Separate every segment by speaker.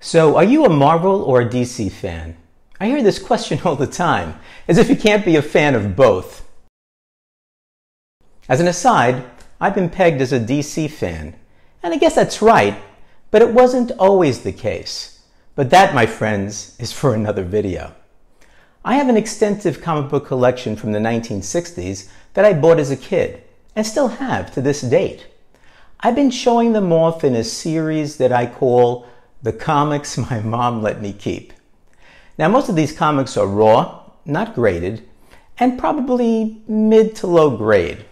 Speaker 1: So, are you a Marvel or a DC fan? I hear this question all the time, as if you can't be a fan of both. As an aside, I've been pegged as a DC fan, and I guess that's right, but it wasn't always the case. But that, my friends, is for another video. I have an extensive comic book collection from the 1960s that I bought as a kid, and still have to this date. I've been showing them off in a series that I call the comics my mom let me keep. Now, most of these comics are raw, not graded, and probably mid to low grade.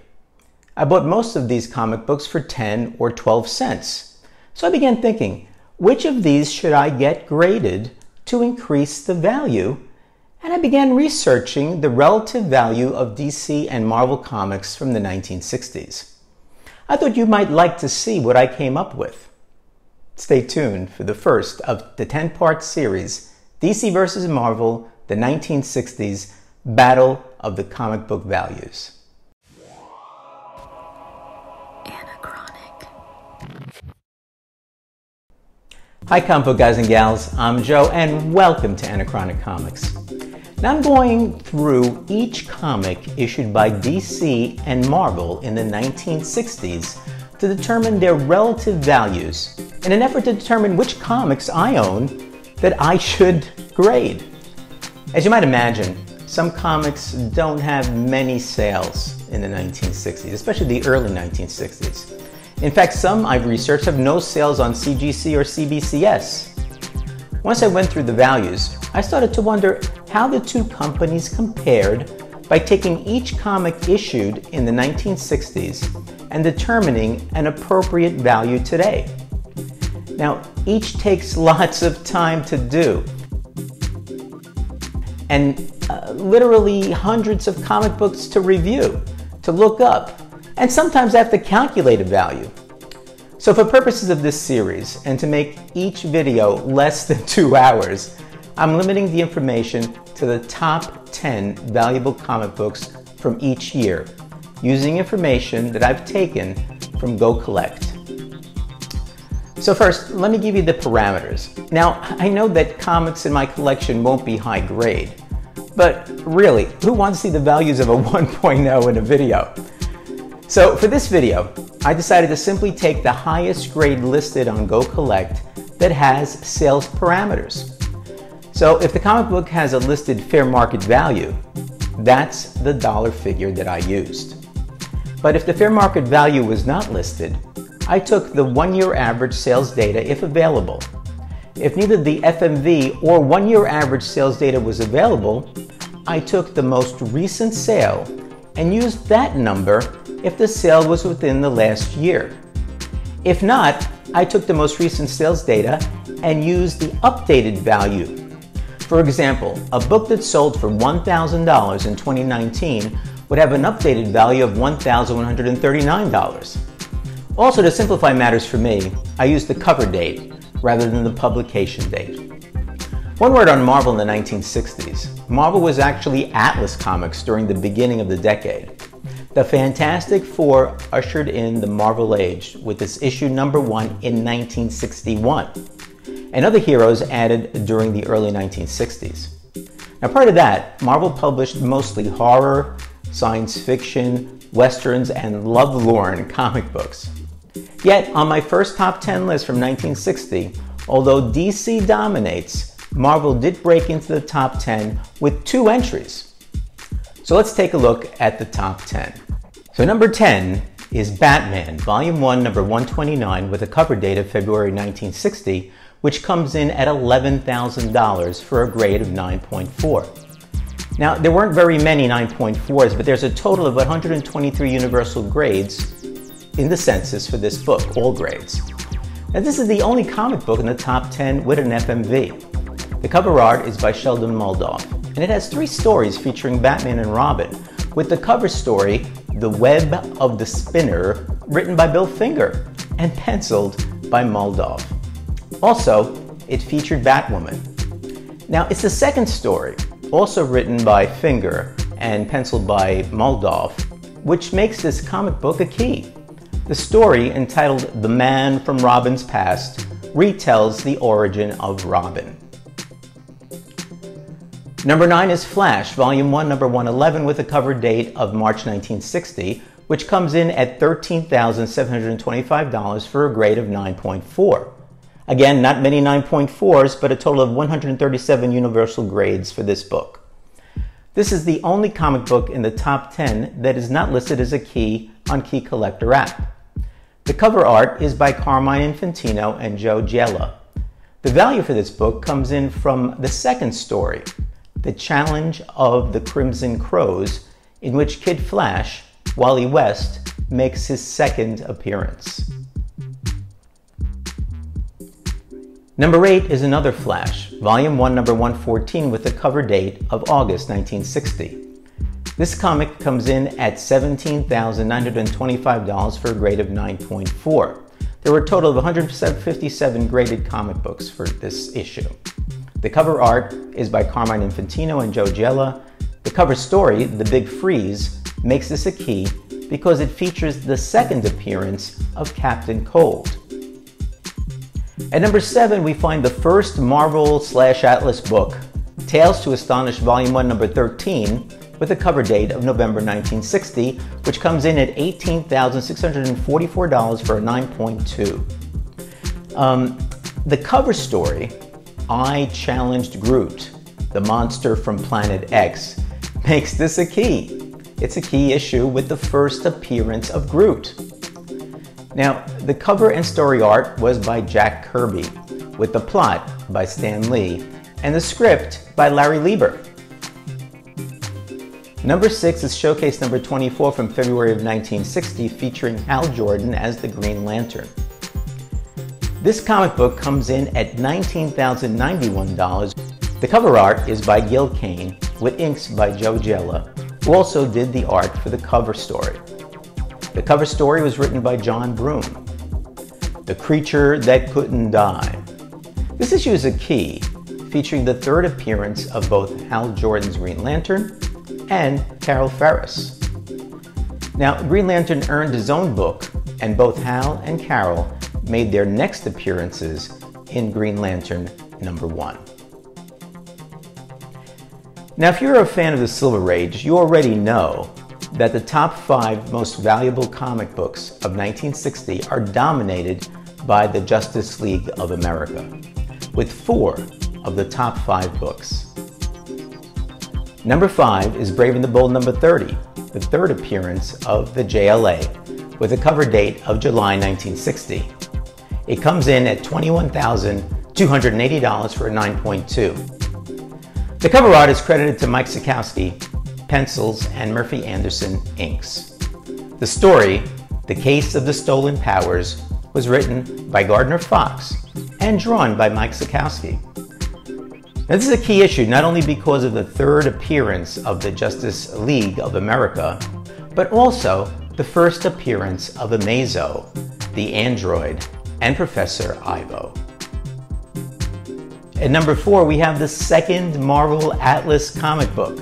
Speaker 1: I bought most of these comic books for 10 or 12 cents. So I began thinking, which of these should I get graded to increase the value? And I began researching the relative value of DC and Marvel comics from the 1960s. I thought you might like to see what I came up with. Stay tuned for the first of the 10 part series DC vs. Marvel, the 1960s Battle of the Comic Book Values.
Speaker 2: Anachronic.
Speaker 1: Hi, comic book guys and gals. I'm Joe, and welcome to Anachronic Comics. Now, I'm going through each comic issued by DC and Marvel in the 1960s to determine their relative values in an effort to determine which comics I own that I should grade. As you might imagine, some comics don't have many sales in the 1960s, especially the early 1960s. In fact, some I've researched have no sales on CGC or CBCS. Once I went through the values, I started to wonder how the two companies compared by taking each comic issued in the 1960s and determining an appropriate value today. Now, each takes lots of time to do, and uh, literally hundreds of comic books to review, to look up, and sometimes I have to calculate a value. So, for purposes of this series, and to make each video less than two hours, I'm limiting the information to the top 10 valuable comic books from each year using information that I've taken from Go Collect. So first, let me give you the parameters. Now, I know that comics in my collection won't be high grade, but really, who wants to see the values of a 1.0 in a video? So for this video, I decided to simply take the highest grade listed on Go Collect that has sales parameters. So if the comic book has a listed fair market value, that's the dollar figure that I used. But if the fair market value was not listed, I took the one-year average sales data if available. If neither the FMV or one-year average sales data was available, I took the most recent sale and used that number if the sale was within the last year. If not, I took the most recent sales data and used the updated value. For example, a book that sold for $1,000 in 2019 would have an updated value of $1,139. Also, to simplify matters for me, I used the cover date rather than the publication date. One word on Marvel in the 1960s. Marvel was actually Atlas Comics during the beginning of the decade. The Fantastic Four ushered in the Marvel Age with its issue number one in 1961, and other heroes added during the early 1960s. Now, prior to that, Marvel published mostly horror, science fiction, westerns, and love-lorn comic books. Yet, on my first top 10 list from 1960, although DC dominates, Marvel did break into the top 10 with two entries. So let's take a look at the top 10. So number 10 is Batman, Volume 1, number 129, with a cover date of February 1960, which comes in at $11,000 for a grade of 9.4. Now, there weren't very many 9.4s, but there's a total of 123 universal grades in the census for this book, all grades. Now, this is the only comic book in the top 10 with an FMV. The cover art is by Sheldon Moldoff, and it has three stories featuring Batman and Robin, with the cover story, The Web of the Spinner, written by Bill Finger and penciled by Moldoff. Also, it featured Batwoman. Now, it's the second story, also written by Finger and penciled by Moldoff, which makes this comic book a key. The story, entitled The Man from Robin's Past, retells the origin of Robin. Number 9 is Flash, Volume 1, Number 111, with a cover date of March 1960, which comes in at $13,725 for a grade of 9.4. Again, not many 9.4s, but a total of 137 universal grades for this book. This is the only comic book in the top 10 that is not listed as a key on Key Collector app. The cover art is by Carmine Infantino and Joe Giella. The value for this book comes in from the second story, The Challenge of the Crimson Crows, in which Kid Flash, Wally West, makes his second appearance. Number 8 is another Flash, Volume 1, Number 114, with a cover date of August 1960. This comic comes in at $17,925 for a grade of 9.4. There were a total of 157 graded comic books for this issue. The cover art is by Carmine Infantino and Joe Giella. The cover story, The Big Freeze, makes this a key because it features the second appearance of Captain Cold. At number 7, we find the first Marvel slash Atlas book, Tales to Astonish Volume 1, number 13, with a cover date of November 1960, which comes in at $18,644 for a 9.2. Um, the cover story, I Challenged Groot, the monster from Planet X, makes this a key. It's a key issue with the first appearance of Groot. Now, the cover and story art was by Jack Kirby, with the plot by Stan Lee, and the script by Larry Lieber. Number 6 is showcase number 24 from February of 1960 featuring Hal Jordan as the Green Lantern. This comic book comes in at $19,091. The cover art is by Gil Kane with inks by Joe Giella, who also did the art for the cover story. The cover story was written by John Broome. The Creature That Couldn't Die. This issue is a key, featuring the third appearance of both Hal Jordan's Green Lantern and Carol Ferris. Now, Green Lantern earned his own book, and both Hal and Carol made their next appearances in Green Lantern number one. Now, if you're a fan of the Silver Age, you already know that the top five most valuable comic books of 1960 are dominated by the Justice League of America, with four of the top five books. Number 5 is Brave and the Bold number 30, the third appearance of the JLA, with a cover date of July 1960. It comes in at $21,280 for a 9.2. The cover art is credited to Mike Sekowsky, pencils, and Murphy Anderson inks. The story, The Case of the Stolen Powers, was written by Gardner Fox and drawn by Mike Sekowsky. Now, this is a key issue not only because of the third appearance of the Justice League of America, but also the first appearance of Amazo, the android, and Professor Ivo. At number four, we have the second Marvel Atlas comic book,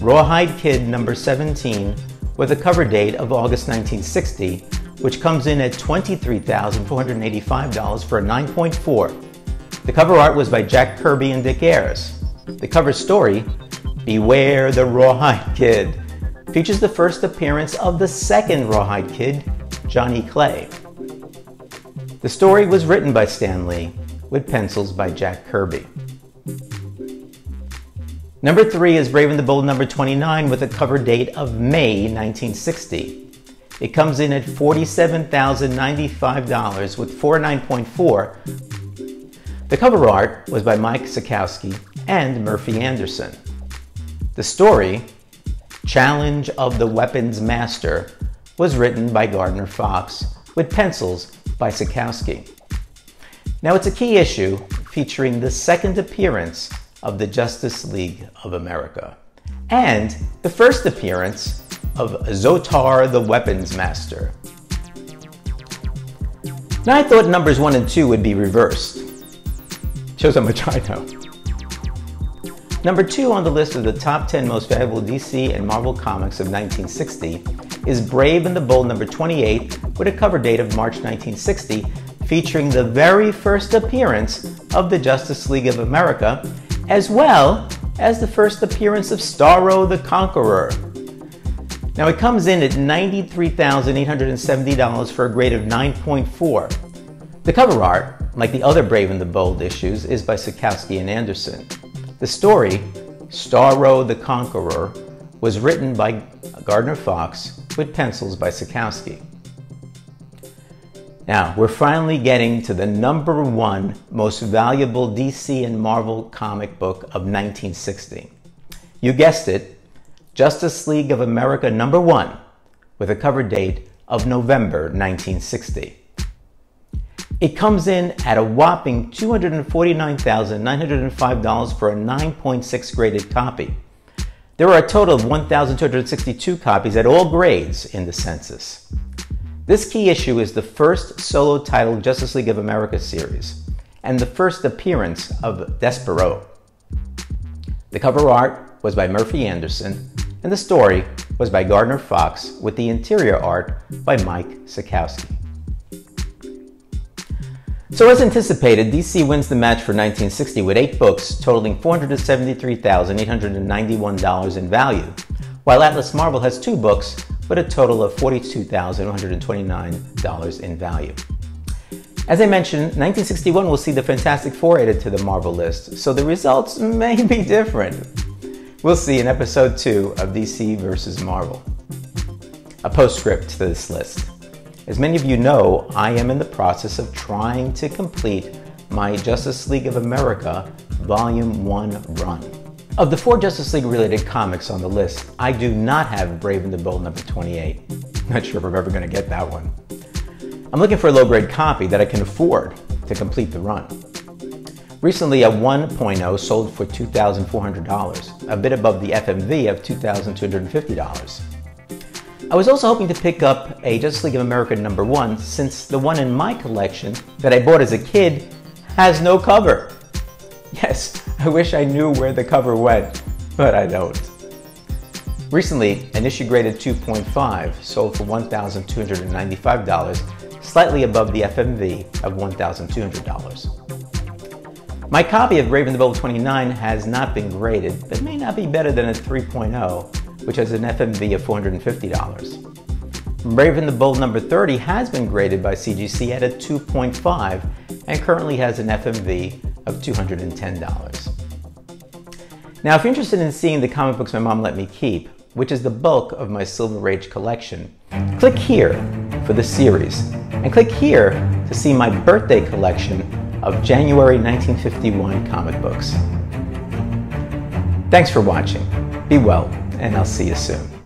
Speaker 1: Rawhide Kid number 17, with a cover date of August 1960, which comes in at $23,485 for a 9.4 the cover art was by Jack Kirby and Dick Ayers. The cover story, Beware the Rawhide Kid, features the first appearance of the second Rawhide Kid, Johnny Clay. The story was written by Stan Lee, with pencils by Jack Kirby. Number three is Brave and the Bold number 29 with a cover date of May 1960. It comes in at $47,095 with 49.4 the cover art was by Mike Sekowsky and Murphy Anderson. The story, Challenge of the Weapons Master, was written by Gardner Fox with pencils by Sekowsky. Now it's a key issue featuring the second appearance of the Justice League of America and the first appearance of Xotar the Weapons Master. Now I thought numbers 1 and 2 would be reversed. Shows how much I know. Number two on the list of the top 10 most valuable DC and Marvel comics of 1960 is Brave and the Bold number 28 with a cover date of March 1960 featuring the very first appearance of the Justice League of America, as well as the first appearance of Starro the Conqueror. Now it comes in at $93,870 for a grade of 9.4. The cover art, like the other Brave and the Bold issues, is by Sekowsky and Anderson. The story, Starro the Conqueror, was written by Gardner Fox with pencils by Sekowsky. Now, we're finally getting to the number one most valuable DC and Marvel comic book of 1960. You guessed it, Justice League of America number one, with a cover date of November 1960. It comes in at a whopping $249,905 for a 9.6 graded copy. There are a total of 1,262 copies at all grades in the census. This key issue is the first solo titled Justice League of America series and the first appearance of Despero. The cover art was by Murphy Anderson and the story was by Gardner Fox with the interior art by Mike Sekowsky. So as anticipated, DC wins the match for 1960 with eight books totaling $473,891 in value, while Atlas Marvel has two books with a total of $42,129 in value. As I mentioned, 1961 will see the Fantastic Four added to the Marvel list, so the results may be different. We'll see in episode 2 of DC vs. Marvel. A postscript to this list. As many of you know, I am in the process of trying to complete my Justice League of America Volume 1 run. Of the four Justice League related comics on the list, I do not have Brave and the Bold number 28. Not sure if I'm ever going to get that one. I'm looking for a low grade copy that I can afford to complete the run. Recently, a 1.0 sold for $2,400, a bit above the FMV of $2,250. I was also hoping to pick up a Justice League of America number one since the one in my collection that I bought as a kid has no cover. Yes, I wish I knew where the cover went, but I don't. Recently, an issue graded 2.5 sold for $1,295, slightly above the FMV of $1,200. My copy of Brave and the Bold 29 has not been graded, but may not be better than a 3.0, which has an FMV of $450. Brave and the Bold number 30 has been graded by CGC at a 2.5 and currently has an FMV of $210. Now, if you're interested in seeing the comic books my mom let me keep, which is the bulk of my Silver Age collection, click here for the series, and click here to see my birthday collection of January 1951 comic books. Thanks for watching. Be well, and I'll see you soon.